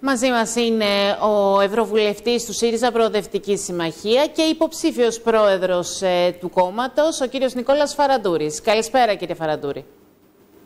Μαζί μας είναι ο Ευρωβουλευτής του ΣΥΡΙΖΑ Προοδευτικής Συμμαχία και υποψήφιος πρόεδρος ε, του κόμματος, ο κύριος Νικόλας Φαραντούρης. Καλησπέρα κύριε Φαραντούρη.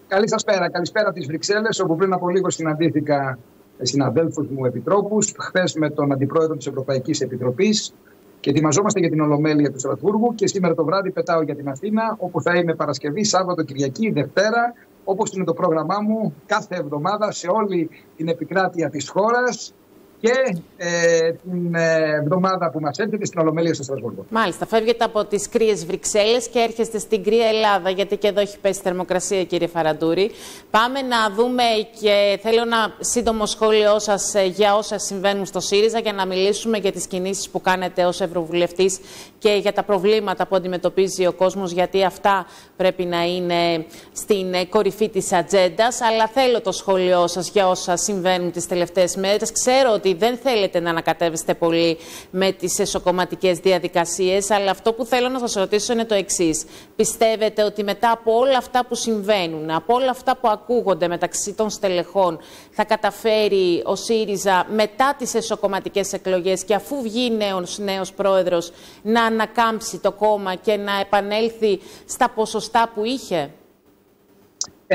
Καλή σας πέρα. Καλησπέρα τις Βρυξέλλες, όπου πριν από λίγο συναντήθηκα συναδέλφους μου επιτρόπους, χθες με τον Αντιπρόεδρο της Ευρωπαϊκής Επιτροπής και ετοιμαζόμαστε για την Ολομέλεια του Στρατβούργου και σήμερα το βράδυ πετάω για την Αθήνα, όπου θα είμαι Παρασκευή, Σάββατο, Κυριακή, Δευτέρα όπως είναι το πρόγραμμά μου κάθε εβδομάδα σε όλη την επικράτεια της χώρας και ε, την ε, εβδομάδα που μας έρχεται στην Ολομέλεια στο Στρασβούργο. Μάλιστα, φεύγετε από τις κρύες Βρυξέλλες και έρχεστε στην κρύα Ελλάδα, γιατί και εδώ έχει πέσει θερμοκρασία κύριε Φαραντούρη. Πάμε να δούμε και θέλω ένα σύντομο σχόλιο σας ε, για όσα συμβαίνουν στο ΣΥΡΙΖΑ για να μιλήσουμε για τις κινήσεις που κάνετε ως Ευρωβουλευτής και για τα προβλήματα που αντιμετωπίζει ο κόσμος, γιατί αυτά πρέπει να είναι στην ε, κορυφή της ατζέντας. Αλλά θέλω το σχόλιο σας για όσα συμβαίνουν τις τελευταίες μέρες. Ξέρω ότι δεν θέλετε να ανακατεύεστε πολύ με τις εσωκομματικές διαδικασίες, αλλά αυτό που θέλω να σας ρωτήσω είναι το εξής. Πιστεύετε ότι μετά από όλα αυτά που συμβαίνουν, από όλα αυτά που ακούγονται μεταξύ των στελεχών, θα καταφέρει ο ΣΥΡΙΖΑ μετά τις εσωκομματικές εκλογές και αφού βγει νέος, νέος πρόεδρος να ανακάμψει το κόμμα και να επανέλθει στα ποσοστά που είχε;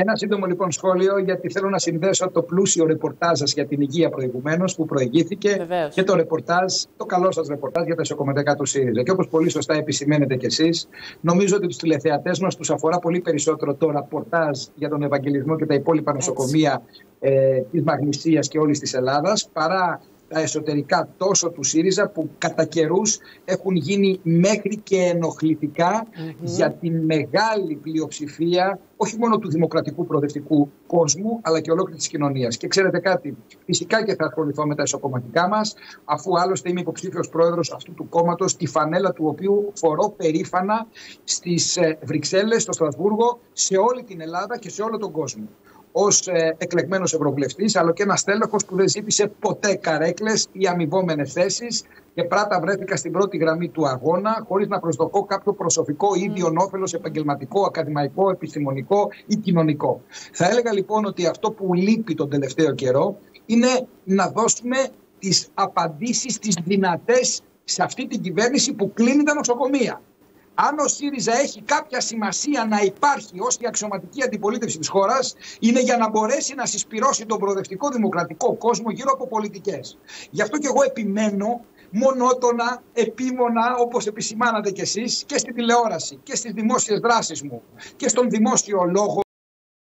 Ένα σύντομο λοιπόν σχόλιο, γιατί θέλω να συνδέσω το πλούσιο ρεπορτάζ σας για την υγεία προηγουμένως που προηγήθηκε Βεβαίως. και το ρεπορτάζ, το καλό σας ρεπορτάζ για τα ισοκομματικά του ΣΥΡΙΖΑ. Και όπως πολύ σωστά επισημαίνετε κι εσείς, νομίζω ότι τους τηλεθεατές μας τους αφορά πολύ περισσότερο το ρεπορτάζ για τον Ευαγγελισμό και τα υπόλοιπα νοσοκομεία ε, της Μαγνησίας και όλης της Ελλάδας παρά τα εσωτερικά τόσο του ΣΥΡΙΖΑ που κατά καιρούς έχουν γίνει μέχρι και ενοχλητικά για την μεγάλη πλειοψηφία όχι μόνο του δημοκρατικού προοδευτικού κόσμου αλλά και ολόκληρης της κοινωνίας. Και ξέρετε κάτι, φυσικά και θα ασχοληθώ με τα εσωκομματικά μας, αφού άλλωστε είμαι υποψήφιος πρόεδρος αυτού του κόμματος, τη φανέλα του οποίου φορώ περήφανα στις ε, Βρυξέλλες, στο Στρασβούργο, σε όλη την Ελλάδα και σε όλο τον κόσμο ως ε, εκλεγμένος Ευρωβουλευτής, αλλά και ένας τέλεχος που δεν ζήτησε ποτέ καρέκλες ή αμοιβόμενες θέσεις και πράτα βρέθηκα στην πρώτη γραμμή του αγώνα, χωρίς να προσδοκώ κάποιο προσωπικό ή ίδιον όφελος επαγγελματικό, ακαδημαϊκό, επιστημονικό ή κοινωνικό. Θα έλεγα λοιπόν ότι αυτό που λείπει τον τελευταίο καιρό είναι να δώσουμε τις απαντήσεις, τις δυνατές σε αυτή την κυβέρνηση που κλείνει τα νοσοκομεία αν ο ΣΥΡΙΖΑ έχει κάποια σημασία να υπάρχει ως η αξιωματική αντιπολίτευση της χώρας, είναι για να μπορέσει να συσπυρώσει τον προοδευτικό δημοκρατικό κόσμο γύρω από πολιτικές. Γι' αυτό και εγώ επιμένω μονότονα, επίμονα, όπως επισημάνατε κι εσείς, και στην τηλεόραση και στις δημόσιες δράσεις μου και στον δημόσιο λόγο